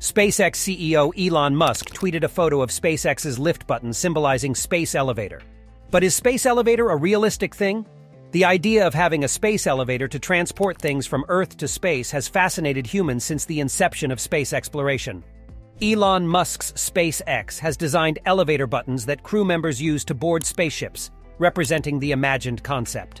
SpaceX CEO Elon Musk tweeted a photo of SpaceX's lift button symbolizing space elevator. But is space elevator a realistic thing? The idea of having a space elevator to transport things from Earth to space has fascinated humans since the inception of space exploration. Elon Musk's SpaceX has designed elevator buttons that crew members use to board spaceships, representing the imagined concept.